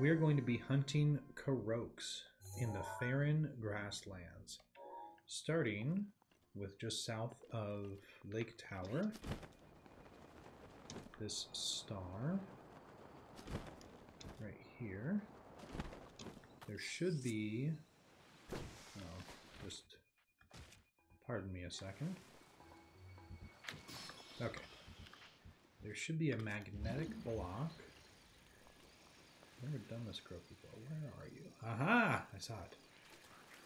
We are going to be hunting Koroks in the Faron grasslands, starting with just south of Lake Tower. This star right here. There should be. Oh, just pardon me a second. Okay. There should be a magnetic block. Never done this crow before. Where are you? Aha! I saw it.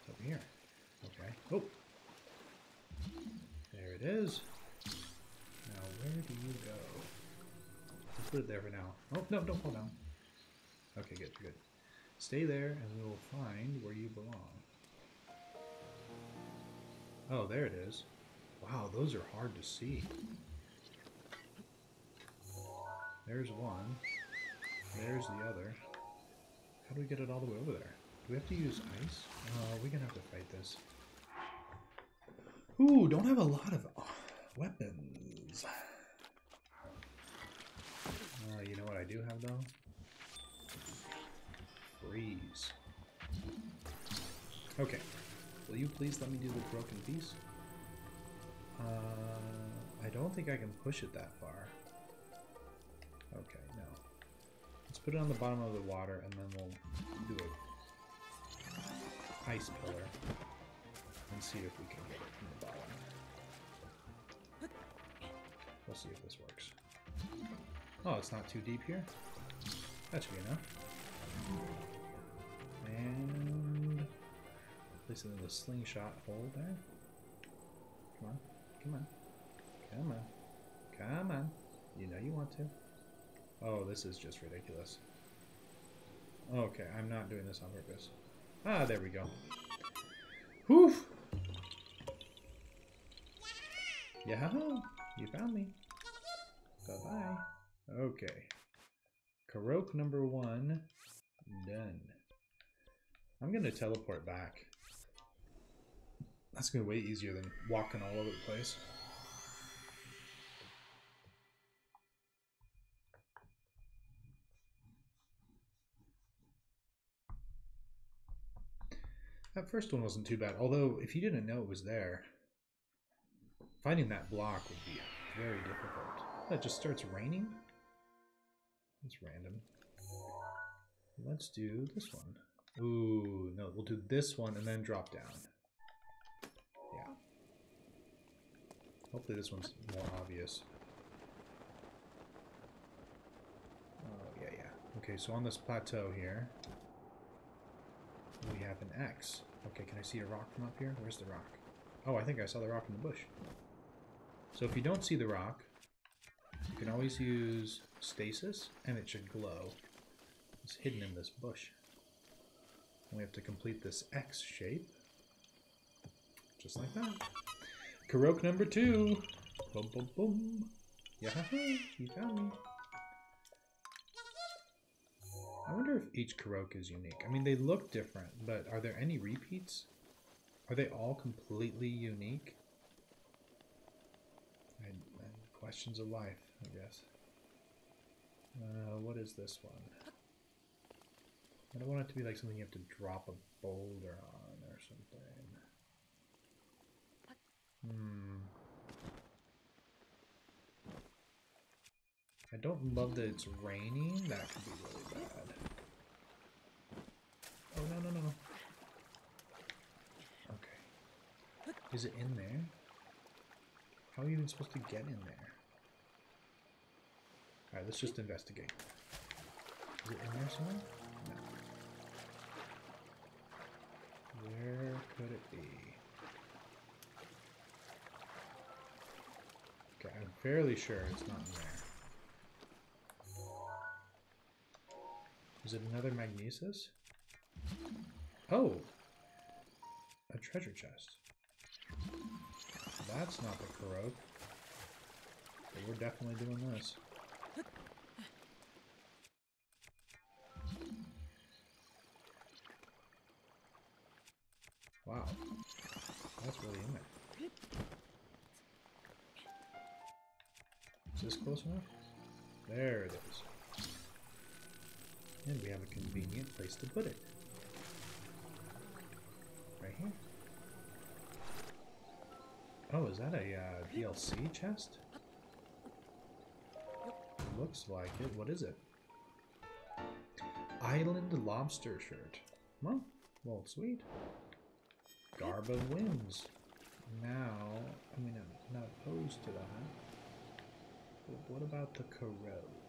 It's over here. Okay. Oh. There it is. Now where do you go? Let's put it there for now. Oh no! Don't fall down. Okay, good, good. Stay there, and we will find where you belong. Oh, there it is. Wow, those are hard to see. There's one. There's the other. How do we get it all the way over there? Do we have to use ice? Oh, we're gonna have to fight this. Ooh, don't have a lot of uh, weapons. Uh, you know what I do have though? Freeze. Okay. Will you please let me do the broken piece? Uh, I don't think I can push it that far. Okay, put it on the bottom of the water and then we'll do a ice pillar and see if we can get it from the bottom. We'll see if this works. Oh, it's not too deep here? That should be enough. And place it in the slingshot hole there. Come on, come on, come on, come on. You know you want to. Oh, this is just ridiculous. Okay, I'm not doing this on purpose. Ah, there we go. Whew! Yeah, you found me. Bye-bye. Okay. Korok number one, done. I'm gonna teleport back. That's gonna be way easier than walking all over the place. That first one wasn't too bad, although if you didn't know it was there, finding that block would be very difficult. That just starts raining? That's random. Let's do this one. Ooh, no, we'll do this one and then drop down. Yeah. Hopefully this one's more obvious. Oh, yeah, yeah. Okay, so on this plateau here, we have an X. Okay, can I see a rock from up here? Where's the rock? Oh, I think I saw the rock in the bush. So if you don't see the rock, you can always use stasis, and it should glow. It's hidden in this bush. We have to complete this X shape. Just like that. Korok number two. Boom, boom, boom. Yeah, you found me. I wonder if each Korok is unique. I mean, they look different, but are there any repeats? Are they all completely unique? I, I, questions of life, I guess. Uh, what is this one? I don't want it to be like something you have to drop a boulder on or something. Hmm. I don't love that it's raining. That could be really bad. Oh, no, no, no. Okay. Is it in there? How are you even supposed to get in there? Alright, let's just investigate. Is it in there somewhere? No. Where could it be? Okay, I'm fairly sure it's not in there. It another magnesis? Oh! A treasure chest. That's not the Korok. But we're definitely doing this. Wow. That's really in there. Is this close enough? There it is. And we have a convenient place to put it. Right here. Oh, is that a uh, DLC chest? Looks like it. What is it? Island Lobster Shirt. Well, well, sweet. Garb of Winds. Now, I mean, I'm not opposed to that. But what about the Korok?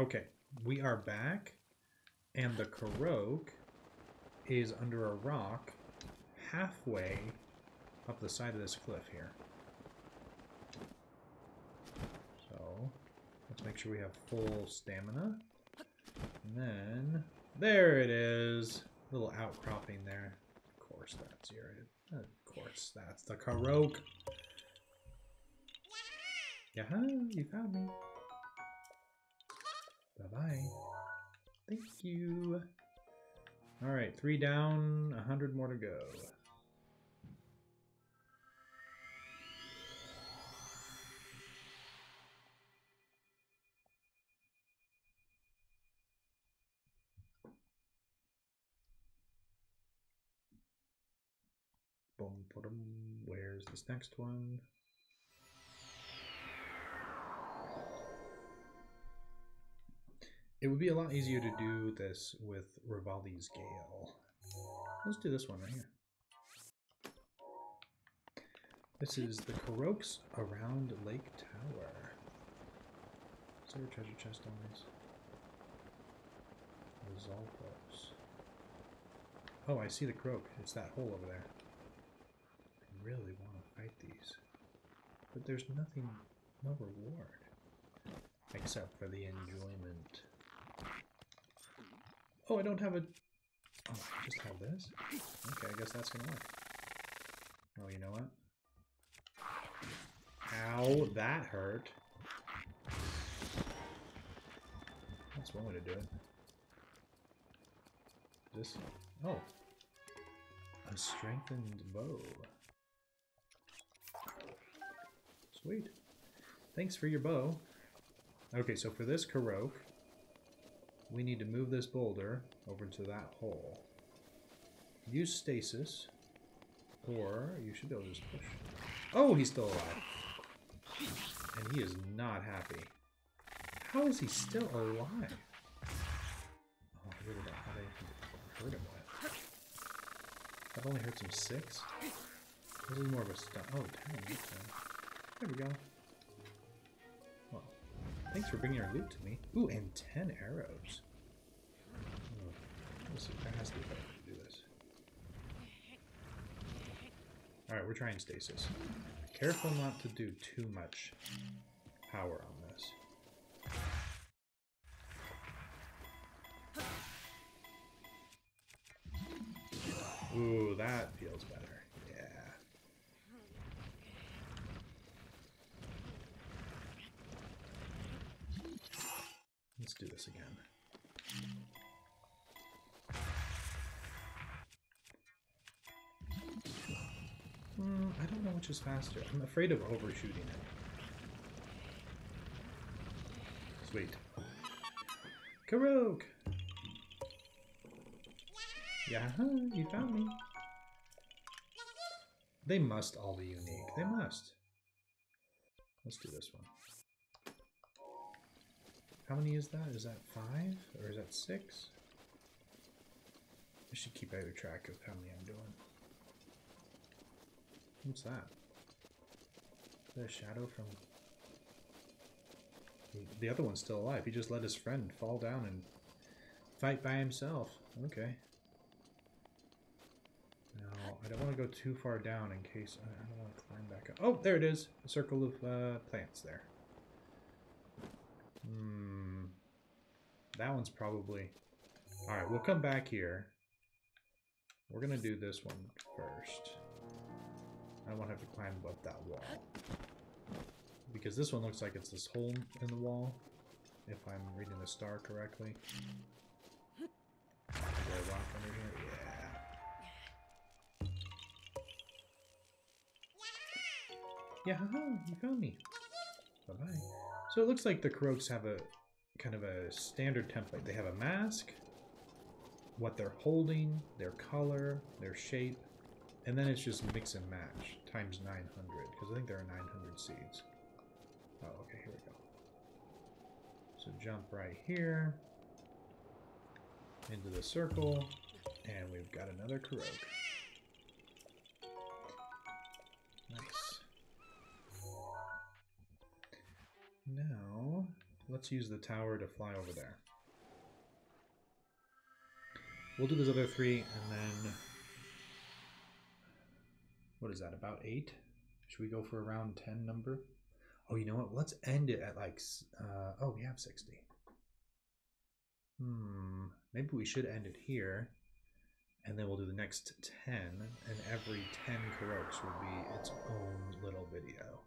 Okay, we are back, and the Korok is under a rock halfway up the side of this cliff here. So, let's make sure we have full stamina. And then, there it is! A Little outcropping there. Of course that's your, of course that's the Korok. Yeah, you found me. Bye-bye. Thank you. Alright, three down, a hundred more to go. Where's this next one? It would be a lot easier to do this with Revali's Gale. Let's do this one right here. This is the Koroks around Lake Tower. Is there a treasure chest on this? Zolfos. Oh, I see the Korok. It's that hole over there. I really want to fight these. But there's nothing, no reward. Except for the enjoyment. Oh, I don't have a... Oh, I just have this? Okay, I guess that's gonna work. Oh, you know what? Ow, that hurt. That's one way to do it. This... Oh. A strengthened bow. Sweet. Thanks for your bow. Okay, so for this Korok, we need to move this boulder over to that hole. Use stasis, or you should be able to just push. Oh, he's still alive. And he is not happy. How is he still alive? Oh, I really don't how they hurt him with. That only hurts some six? This is more of a stun. Oh, 10. Okay. There we go. Thanks for bringing your loot to me. Ooh, and 10 arrows. Oh, do this. Alright, we're trying stasis. Careful not to do too much power on this. Ooh, that feels better. Yeah. Let's do this again. Hmm, I don't know which is faster. I'm afraid of overshooting it. Sweet. Korok! Yeah, you found me. They must all be unique. They must. Let's do this one. How many is that? Is that five? Or is that six? I should keep better track of how many I'm doing. What's that? Is that a shadow from... The other one's still alive. He just let his friend fall down and fight by himself. Okay. Now, I don't want to go too far down in case... I don't want to climb back up. Oh, there it is! A circle of uh, plants there. Hmm. That one's probably... Alright, we'll come back here. We're gonna do this one first. I won't have to climb up that wall. Because this one looks like it's this hole in the wall. If I'm reading the star correctly. Is there a rock under here? Yeah. Yeah, you found me. Bye-bye. So it looks like the Koroks have a kind of a standard template. They have a mask, what they're holding, their color, their shape, and then it's just mix and match times 900, because I think there are 900 seeds. Oh, okay, here we go. So jump right here, into the circle, and we've got another Korok. Nice. Now, let's use the tower to fly over there. We'll do those other three, and then... What is that, about eight? Should we go for a round 10 number? Oh, you know what? Let's end it at like... Uh, oh, we have 60. Hmm. Maybe we should end it here. And then we'll do the next 10. And every 10 Koroks will be its own little video.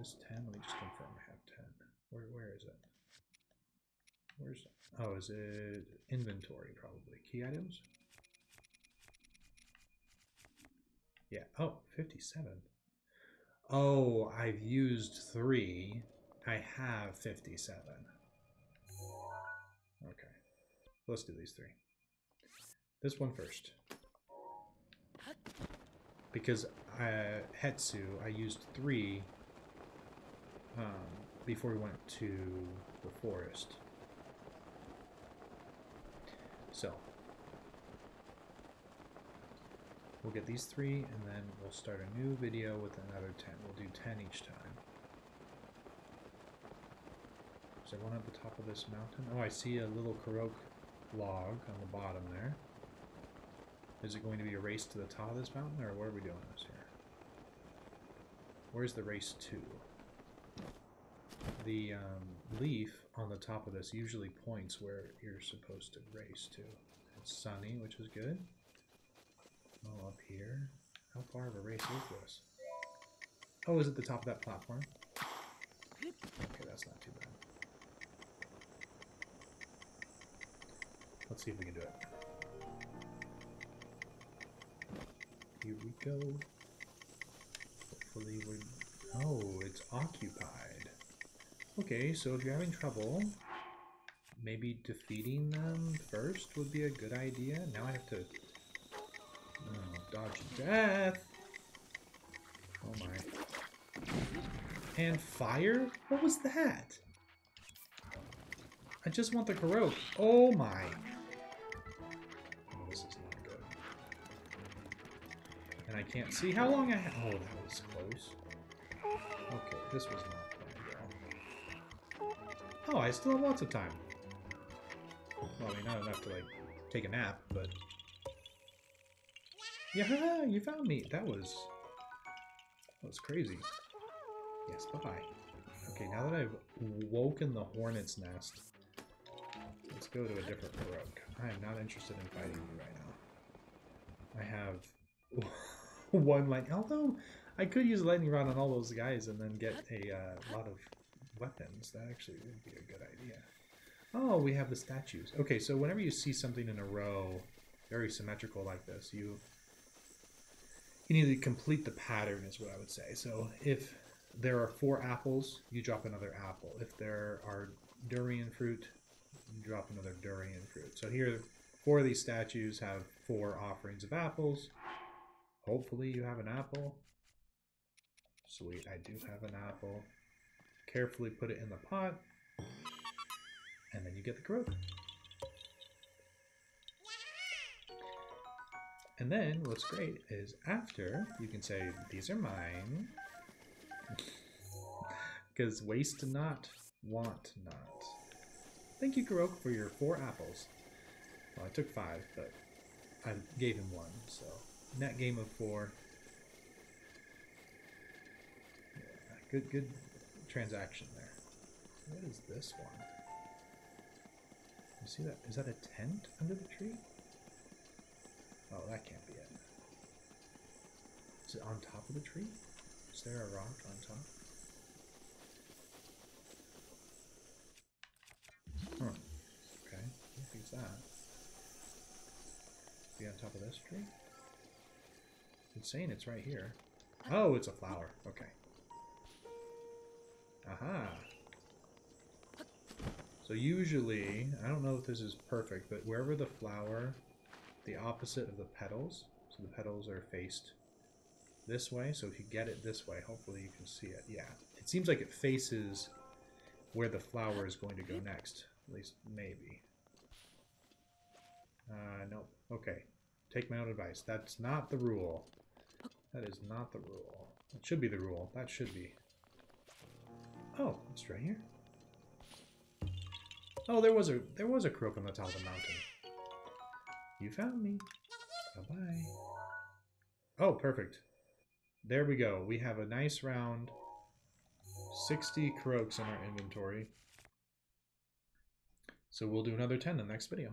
Is this 10? Let me just confirm I have 10. Where, where is it? Where's oh is it inventory probably key items? Yeah. Oh, 57. Oh, I've used three. I have 57. Okay. Let's do these three. This one first. Because uh, Hestu, I used three um, before we went to the forest. So, we'll get these three, and then we'll start a new video with another 10. We'll do 10 each time. Is there one at the top of this mountain? Oh, I see a little Korok log on the bottom there. Is it going to be a race to the top of this mountain, or what are we doing this here? Where's the race to? The um, leaf on the top of this usually points where you're supposed to race to. It's sunny, which is good. Oh, up here. How far of a race is this? Oh, is it the top of that platform? Okay, that's not too bad. Let's see if we can do it. Here we go. Hopefully we're... Oh, it's occupied. Okay, so if you're having trouble, maybe defeating them first would be a good idea. Now I have to oh, dodge death. Oh my. And fire? What was that? I just want the Korok. Oh my. Oh, this is not good. And I can't see how long I have. Oh, that was close. Okay, this was not Oh, I still have lots of time. Well, I mean, not enough to, like, take a nap, but... Yeah, you found me! That was... That was crazy. Yes, bye-bye. Okay, now that I've woken the hornet's nest, let's go to a different Korok. I am not interested in fighting you right now. I have one light... Although, I could use lightning rod on all those guys and then get a uh, lot of weapons. That actually would be a good idea. Oh, we have the statues. Okay, so whenever you see something in a row, very symmetrical like this, you you need to complete the pattern is what I would say. So if there are four apples, you drop another apple. If there are durian fruit, you drop another durian fruit. So here, four of these statues have four offerings of apples. Hopefully you have an apple. Sweet, I do have an apple. Carefully put it in the pot. And then you get the Korok. And then what's great is after you can say, these are mine. Because waste not, want not. Thank you, Korok, for your four apples. Well, I took five, but I gave him one, so net game of four. Yeah, good, good transaction there. What is this one? You see that? Is that a tent under the tree? Oh, that can't be it. Is it on top of the tree? Is there a rock on top? Huh. Okay. What is that? Be on top of this tree? It's saying it's right here. Oh, it's a flower. Okay. Aha. So usually, I don't know if this is perfect, but wherever the flower, the opposite of the petals, so the petals are faced this way, so if you get it this way, hopefully you can see it. Yeah, it seems like it faces where the flower is going to go next. At least, maybe. Uh, nope. Okay. Take my own advice. That's not the rule. That is not the rule. It should be the rule. That should be. Oh, it's right here. Oh, there was a there was a Korok on the top of the mountain. You found me. Bye-bye. Oh, perfect. There we go. We have a nice round 60 Koroks in our inventory. So we'll do another 10 in the next video.